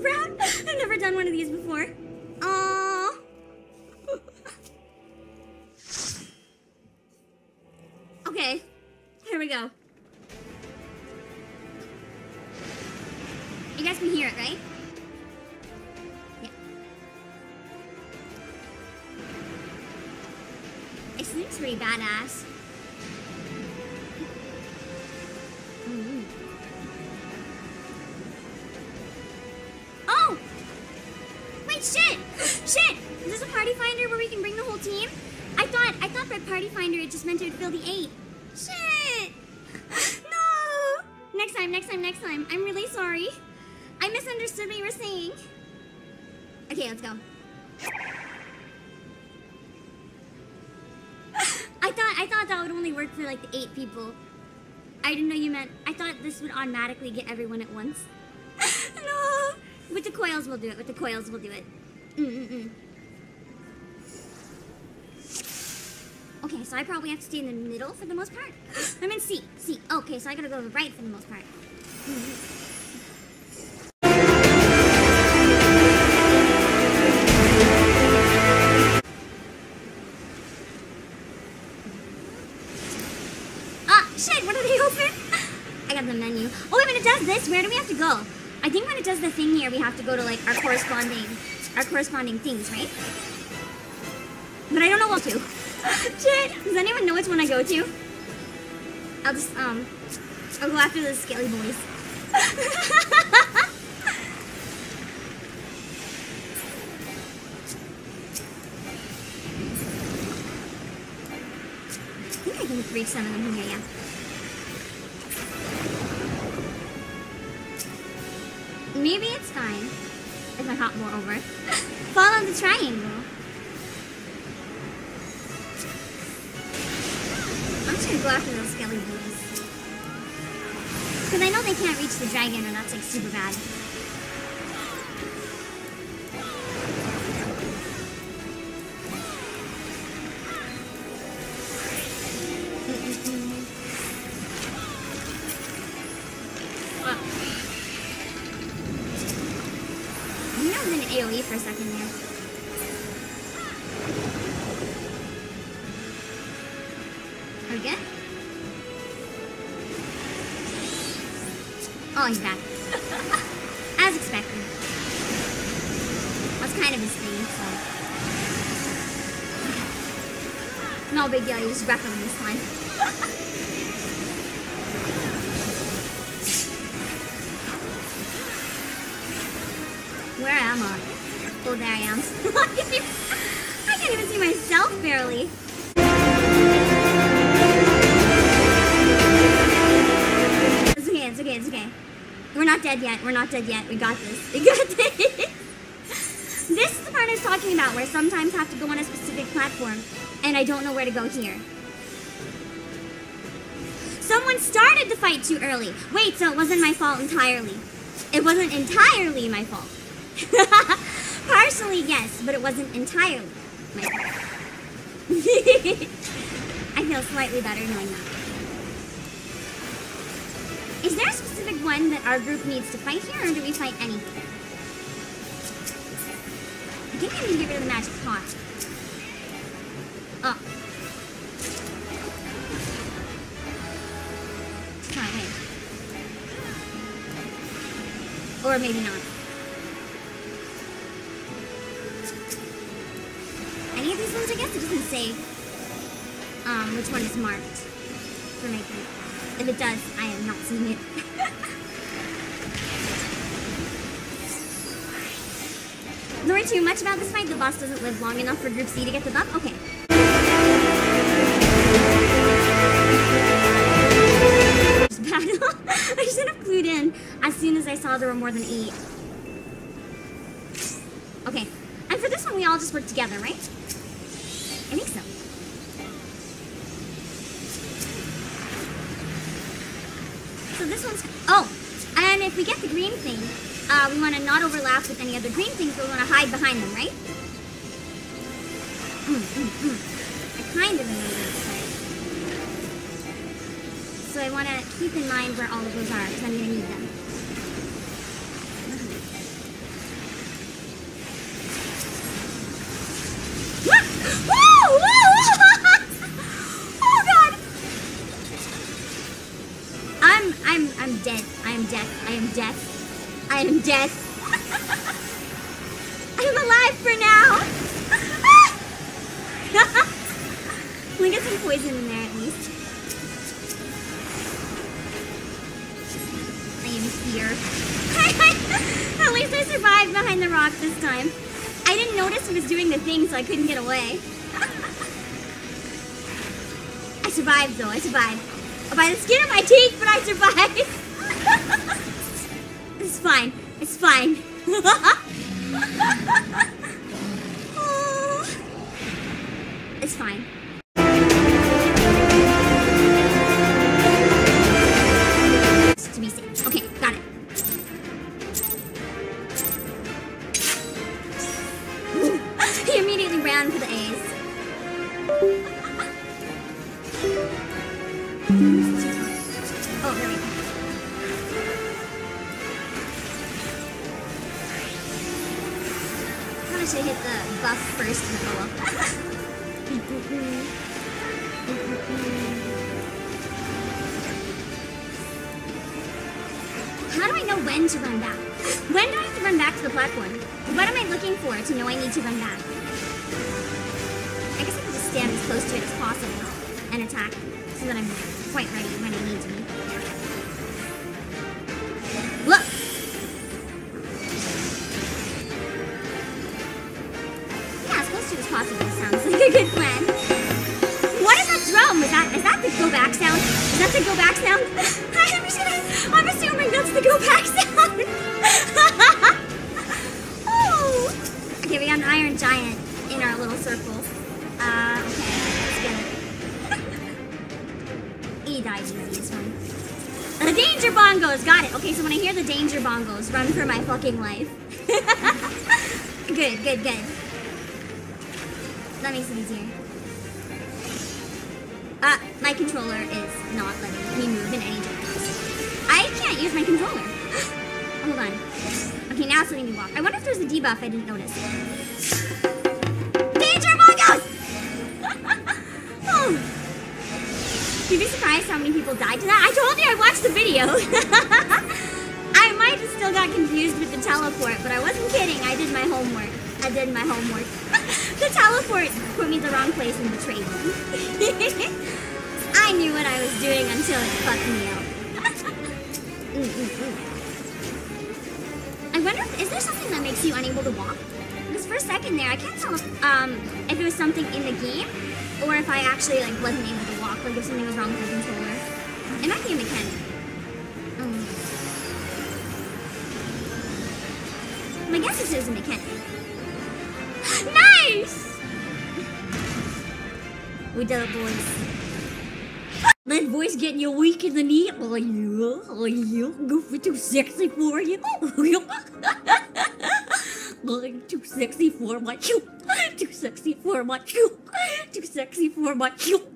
Sprout. I've never done one of these before. Aww. okay, here we go. You guys can hear it, right? Yeah. It seems pretty badass. Shit! Shit! Is this a party finder where we can bring the whole team? I thought I thought that party finder it just meant it would fill the eight. Shit! No! Next time, next time, next time. I'm really sorry. I misunderstood what you were saying. Okay, let's go. I thought I thought that would only work for like the eight people. I didn't know you meant. I thought this would automatically get everyone at once. no. With the coils, we'll do it. With the coils, we'll do it. Mm-mm-mm. Okay, so I probably have to stay in the middle for the most part. I'm in C. C. Okay, so I gotta go right for the most part. Mm-hmm. Ah, shit, what are they open? I got the menu. Oh, wait, when it does this, where do we have to go? I think when it does the thing here, we have to go to like our corresponding, our corresponding things, right? But I don't know what to. Shit, does anyone know which one I go to? I'll just, um, I'll go after the scaly boys. I think I can reach some of them here, yeah. Maybe it's fine if I hop more over. Follow the triangle. I'm just gonna go after those skelly boys. Because I know they can't reach the dragon and that's like super bad. AoE for a second we good? Oh, he's back. As expected. That's kind of his thing, so. No big deal, you just wreck him this time. Where am I? Oh, there I am. I can't even see myself barely. It's okay, it's okay, it's okay. We're not dead yet. We're not dead yet. We got this. We got this. This is the part I was talking about where sometimes I have to go on a specific platform and I don't know where to go here. Someone started the fight too early. Wait, so it wasn't my fault entirely. It wasn't entirely my fault. Partially, yes, but it wasn't entirely my. I feel slightly better knowing that. Is there a specific one that our group needs to fight here, or do we fight anything? I think I need to get rid of the magic pot. Oh. Sorry, wait. Or maybe not. I guess? It doesn't say um, which one is marked for making. If it does, I am not seeing it. Don't worry too much about this fight. The boss doesn't live long enough for Group C to get the buff. Okay. Battle. I should have clued in as soon as I saw there were more than eight. Okay. And for this one, we all just work together, right? I think so. So this one's oh, and if we get the green thing, uh, we want to not overlap with any other green things, but we want to hide behind them, right? Mm, mm, mm. I kind of remember this. So I want to keep in mind where all of those are, because I'm going to need them. Death. I am dead. I am death. I am death. I am dead. I am alive for now. Me get some poison in there at least. I am here. at least I survived behind the rock this time. I didn't notice it was doing the thing, so I couldn't get away. I survived though, I survived. By the skin of my teeth, but I survived. it's fine. It's fine. Probably should hit the buff first How do I know when to run back? When do I have to run back to the platform? What am I looking for to know I need to run back? I guess I can just stand as close to it as possible and attack so that I'm quite ready when I need to it sounds like a good plan. What is that drum? Is that is that the go back sound? Is that the go back sound? I'm, just gonna, I'm assuming that's the go back sound. oh. Okay, we got an iron giant in our little circle. Uh, okay, let's get it. he died easy, it's fine. The danger bongos, got it. Okay, so when I hear the danger bongos, run for my fucking life. good, good, good. That makes it easier. Uh, my controller is not letting me move in any direction. I can't use my controller. Hold on. Okay, now it's letting me walk. I wonder if there's a debuff I didn't notice. Danger bongos! oh. You'd be surprised how many people died to that. I told you I watched the video. I might have still got confused with the teleport, but I wasn't kidding. I did my homework. I did my homework. the teleport put me the wrong place and betrayed me. I knew what I was doing until it fucked me up. Mm, mm, mm. I wonder, if, is there something that makes you unable to walk? Because for a second there, I can't tell if, um, if it was something in the game or if I actually like wasn't able to walk, like if something was wrong with the controller. It might be a mechanic. Um, my guess is it was a mechanic face! We did it, boys. My voice getting you weak in the knee. Oh, you, oh, you, goofy, too sexy for you. Oh, you. Too sexy for my you. Too sexy for my you. Too sexy for my you.